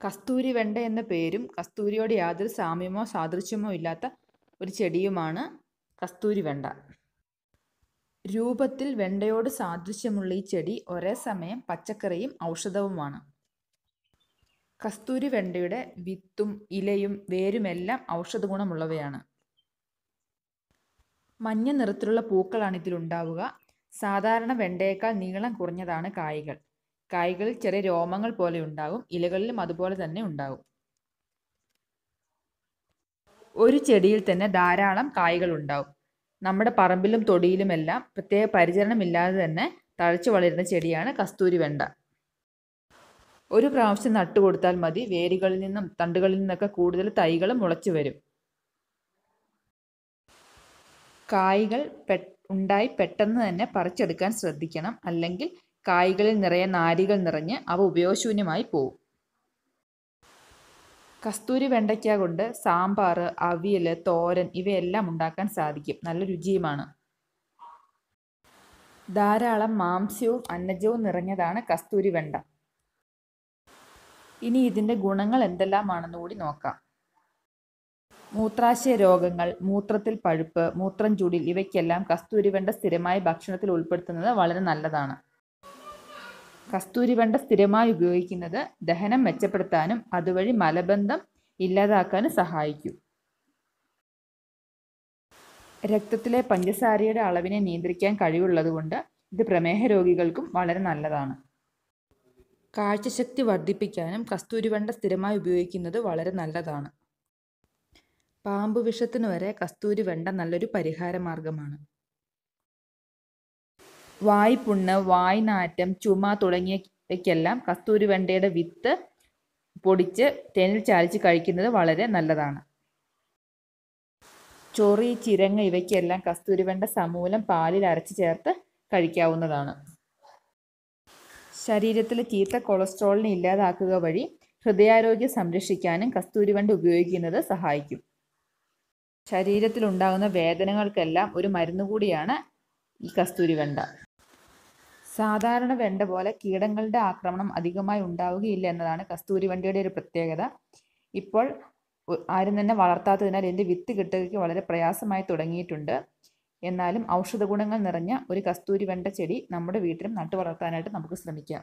കസ്തൂരി വെണ്ട എന്ന പേരും കസ്തൂരിയോട് യാതൊരു സാമ്യമോ സാദൃശ്യമോ ഇല്ലാത്ത ഒരു ചെടിയുമാണ് കസ്തൂരി വെണ്ട. രൂപത്തിൽ വെണ്ടയോട് സാദൃശ്യമുള്ള ഈ ചെടി ഒരേ സമയം പച്ചക്കറിയും ഔഷധവുമാണ്. കസ്തൂരി വെണ്ടയുടെ വിത്തും ഇലയും വേരുമെല്ലാം ഔഷധ ഗുണമുള്ളവയാണ് മഞ്ഞ നിറത്തിലുള്ള പൂക്കളാണ് ഇതിലുണ്ടാവുക. സാധാരണ വെണ്ടയേക്കാൾ നീളം കുറഞ്ഞതാണ് കായ്കൾ. കായ്കളിൽ ചെറിയ രോമങ്ങൾ പോലെ ഉണ്ടാകും ഇലകളിലും അതുപോലെ തന്നെ ഉണ്ടാകും. ഒരു ചെടിയിൽ തന്നെ ധാരാളം കായ്കൾ ഉണ്ടാകും. നമ്മുടെ പറമ്പിലും തൊടിയിലുമെല്ലാം പ്രത്യേക പരിചരണമില്ലാതെ തന്നെ തഴച്ചു വളരുന്ന ചെടിയാണ് കസ്തൂരി വെണ്ട. ഒരു പ്രാവശ്യം നട്ടുകൊടുത്താൽ മതി വേരുകളിൽ നിന്നും തണ്ടുകളിൽ നിന്നൊക്കെ കൂടുതൽ തൈകൾ മുളച്ചു വരും. കായ്കൾ ഉണ്ടായി പെട്ടെന്ന് തന്നെ പറിച്ചെടുക്കാൻ ശ്രദ്ധിക്കണം. അല്ലെങ്കിൽ കായ്കളിൽ നിറയെ നാരികൾ നിറഞ്ഞ് അവ ഉപയോഗശൂന്യമായി പോവും. കസ്തൂരി വെണ്ടയ്ക്ക കൊണ്ട് സാമ്പാർ അവിയൽ തോരൻ ഇവയെല്ലാം ഉണ്ടാക്കാൻ സാധിക്കും. നല്ല രുചിയുമാണ്. ധാരാളം മാംസ്യവും അന്നജവും നിറഞ്ഞതാണ് കസ്തൂരി വെണ്ട. ഇനി ഇതിന്റെ ഗുണങ്ങൾ എന്തെല്ലാമാണെന്ന് കൂടി നോക്കാം. മൂത്രാശയ രോഗങ്ങൾ മൂത്രത്തിൽ പഴുപ്പ് മൂത്രം ചൂടിൽ ഇവയ്ക്കെല്ലാം കസ്തൂരി വെണ്ട സ്ഥിരമായി ഭക്ഷണത്തിൽ ഉൾപ്പെടുത്തുന്നത് വളരെ നല്ലതാണ്. കസ്തൂരി വെണ്ട സ്ഥിരമായി ഉപയോഗിക്കുന്നത് ദഹനം മെച്ചപ്പെടുത്താനും അതുവഴി മലബന്ധം ഇല്ലാതാക്കാനും സഹായിക്കും. രക്തത്തിലെ പഞ്ചസാരയുടെ അളവിനെ നിയന്ത്രിക്കാൻ കഴിവുള്ളതുകൊണ്ട് ഇത് പ്രമേഹ രോഗികൾക്കും വളരെ നല്ലതാണ്. കാഴ്ചശക്തി വർദ്ധിപ്പിക്കാനും കസ്തൂരി വെണ്ട സ്ഥിരമായി ഉപയോഗിക്കുന്നത് വളരെ നല്ലതാണ്. പാമ്പ് വിഷത്തിനു വരെ കസ്തൂരി വെണ്ട നല്ലൊരു പരിഹാര മാർഗമാണ് വായ്പുണ്ണ് വായ്നാറ്റം ചുമ തുടങ്ങിയവയ്ക്കെല്ലാം കസ്തൂരി വെണ്ടയുടെ വിത്ത് പൊടിച്ച് തേനിൽ ചാലിച്ച് കഴിക്കുന്നത് വളരെ നല്ലതാണ്. ചൊറി ചിരങ്ങ ഇവയ്ക്കെല്ലാം കസ്തൂരി വെണ്ട സമൂലം പാലിൽ അരച്ച് ചേർത്ത് കഴിക്കാവുന്നതാണ്. ശരീരത്തിലെ ചീത്ത കൊളസ്ട്രോളിനെ ഇല്ലാതാക്കുക വഴി ഹൃദയാരോഗ്യം സംരക്ഷിക്കാനും കസ്തൂരി വെണ്ട ഉപയോഗിക്കുന്നത് സഹായിക്കും. ശരീരത്തിലുണ്ടാകുന്ന വേദനകൾക്കെല്ലാം ഒരു മരുന്ന് കൂടിയാണ് ഈ കസ്തൂരി വെണ്ട. സാധാരണ വെണ്ട പോലെ കീടങ്ങളുടെ ആക്രമണം അധികമായി ഉണ്ടാവുകയില്ല എന്നതാണ് കസ്തൂരി വണ്ടിയുടെ ഒരു പ്രത്യേകത. ഇപ്പോൾ ആരും തന്നെ വളർത്താത്തതിനാൽ ഇതിന്റെ വിത്ത് കിട്ടുകയ്ക്ക് വളരെ പ്രയാസമായി തുടങ്ങിയിട്ടുണ്ട്. എന്നാലും ഔഷധ ഗുണങ്ങൾ നിറഞ്ഞ ഒരു കസ്തൂരി വെണ്ട ചെടി നമ്മുടെ വീട്ടിലും നട്ടു വളർത്താനായിട്ട് നമുക്ക് ശ്രമിക്കാം.